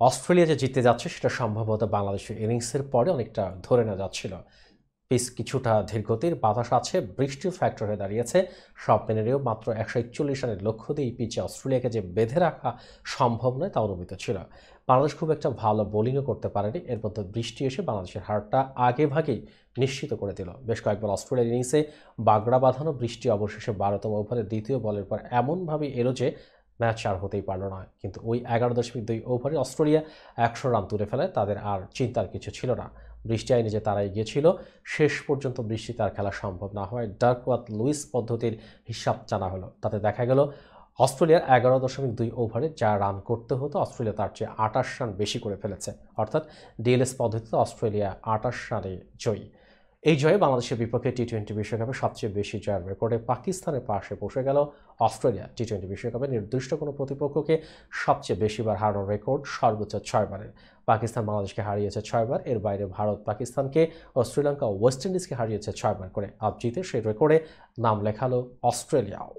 Australia যে জিততে যাচ্ছে, সেটা সম্ভবত বাংলাদেশের ইনিংসের পরে অনেকটা ধরে নেওয়া যাচ্ছিল। পিস কিছুটা ধীরগতির বাতাস আছে বৃষ্টির ফ্যাক্টর হয়ে দাঁড়িয়েছে। সব মেনেরেও মাত্র একশো একচল্লিশ রানের লক্ষ্য দিয়ে পিচে অস্ট্রেলিয়াকে যে বেঁধে রাখা সম্ভব নয়, তা অনুমিত ছিল। বাংলাদেশ খুব একটা ভালো বোলিংও করতে পারেনি, এর মধ্যে বৃষ্টি এসে বাংলাদেশের হারটা আগে ভাগেই নিশ্চিত করে দিল। বেশ কয়েকবার অস্ট্রেলিয়ার ইনিংসে বাগড়া বাঁধানো, বৃষ্টি অবশেষে বারোতম ওভারে দ্বিতীয় বলের পর এমনভাবে এলো যে ম্যাচ আর হতেই পারল না। কিন্তু ওই এগারো দশমিক দুই ওভারে অস্ট্রেলিয়া একশো রান তুলে ফেলে, তাদের আর চিন্তার কিছু ছিল না। বৃষ্টি আইনে যে তারা এগিয়েছিল শেষ পর্যন্ত বৃষ্টি তার খেলা সম্ভব না হয় ডার্কওয়াত লুইস পদ্ধতির হিসাব জানা হলো। তাতে দেখা গেল, অস্ট্রেলিয়ার এগারো দশমিক দুই ওভারে যা রান করতে হতো, অস্ট্রেলিয়া তার চেয়ে আটাশ রান বেশি করে ফেলেছে। অর্থাৎ ডিএলএস পদ্ধতিতে অস্ট্রেলিয়া আটাশ রানে জয়ী। এই জয়ে বাংলাদেশের বিপক্ষে টি টোয়েন্টি বিশ্বকাপে সবচেয়ে বেশি জয়ের রেকর্ডে পাকিস্তানের পাশে বসে গেল অস্ট্রেলিয়া। টি টোয়েন্টি বিশ্বকাপে নির্দিষ্ট কোনো প্রতিপক্ষকে সবচেয়ে বেশিবার হারানোর রেকর্ড সর্বোচ্চ ছয়বারের। পাকিস্তান বাংলাদেশকে হারিয়েছে ছয়বার, এর বাইরে ভারত পাকিস্তানকে ও শ্রীলঙ্কা ওয়েস্ট ইন্ডিজকে হারিয়েছে ছয়বার করে। আপ জিতে সেই রেকর্ডে নাম লেখালো অস্ট্রেলিয়াও।